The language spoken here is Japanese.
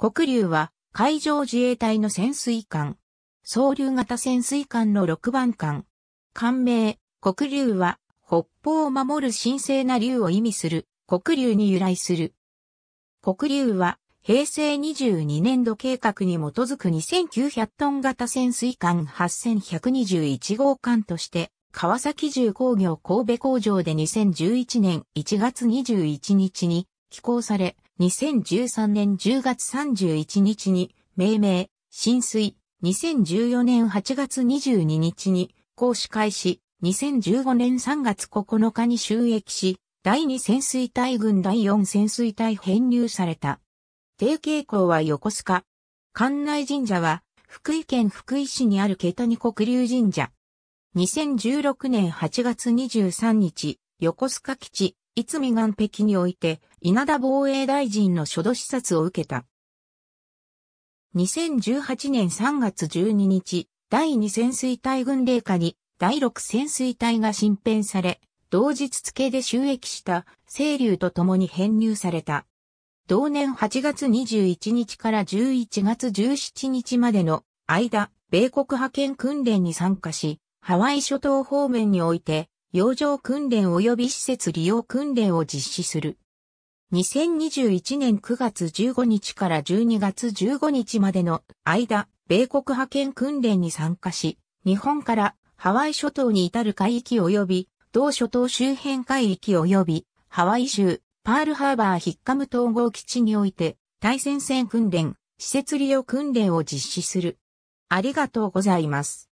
黒竜は海上自衛隊の潜水艦。総流型潜水艦の6番艦。艦名、黒竜は北方を守る神聖な竜を意味する黒竜に由来する。黒竜は平成22年度計画に基づく2900トン型潜水艦8121号艦として川崎重工業神戸工場で2011年1月21日に寄港され、2013年10月31日に命名、浸水、2014年8月22日に講師開始、2015年3月9日に収益し、第2潜水隊軍第4潜水隊編入された。定傾向は横須賀。関内神社は、福井県福井市にあるケタニ国流神社。2016年8月23日、横須賀基地、いつみ岸壁において、稲田防衛大臣の初土視察を受けた。2018年3月12日、第2潜水隊軍令下に第6潜水隊が新編され、同日付で収益した清流と共に編入された。同年8月21日から11月17日までの間、米国派遣訓練に参加し、ハワイ諸島方面において洋上訓練及び施設利用訓練を実施する。2021年9月15日から12月15日までの間、米国派遣訓練に参加し、日本からハワイ諸島に至る海域及び、同諸島周辺海域及び、ハワイ州、パールハーバーヒッカム統合基地において、対戦線訓練、施設利用訓練を実施する。ありがとうございます。